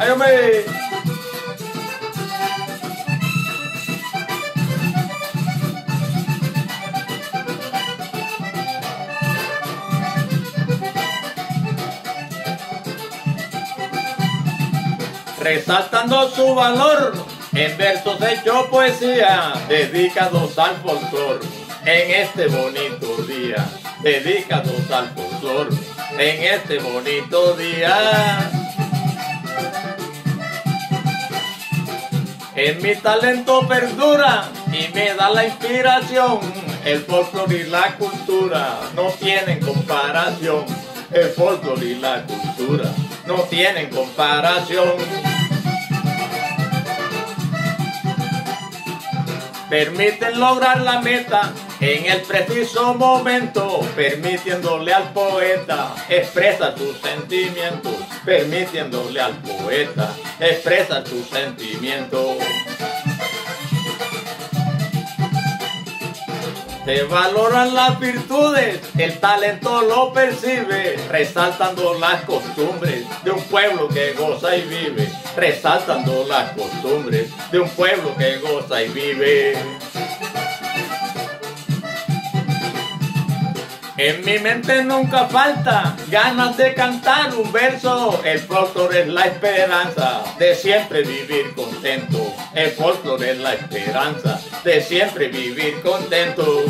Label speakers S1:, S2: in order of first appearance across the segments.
S1: Óyeme. Resaltando su valor en versos hechos poesía, dedicados al folclor en este bonito día, dedicados al folclor en este bonito día. En mi talento perdura y me da la inspiración. El folclore y la cultura no tienen comparación. El folclore y la cultura no tienen comparación. Permiten lograr la meta en el preciso momento, permitiéndole al poeta expresa sus sentimientos, permitiéndole al poeta expresa sus sentimientos. Se valoran las virtudes, el talento lo percibe, resaltando las costumbres de un pueblo que goza y vive, resaltando las costumbres de un pueblo que goza y vive. En mi mente nunca falta ganas de cantar un verso. El folclore es la esperanza de siempre vivir contento. El folclore es la esperanza de siempre vivir contento.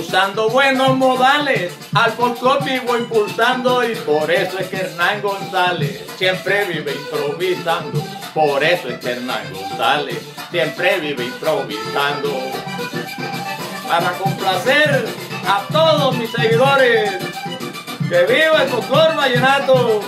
S1: Usando buenos modales, al folclore vivo impulsando y por eso es que Hernán González siempre vive improvisando. Por eso es que Hernán González siempre vive improvisando. Para complacer a todos mis seguidores, que viva el folclore vallenato.